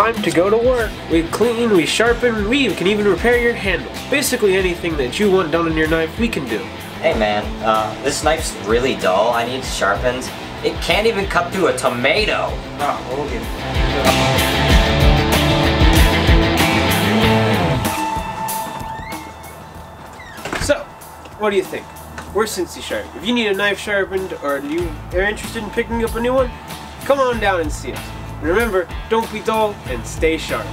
time to go to work. We clean, we sharpen, we can even repair your handle. Basically anything that you want done on your knife, we can do. Hey man, uh, this knife's really dull. I need it sharpened. It can't even cut through a tomato. Oh, we'll get it. So, what do you think? We're Cincy Sharp. If you need a knife sharpened or you are interested in picking up a new one, come on down and see us. Remember, don't be dull and stay sharp.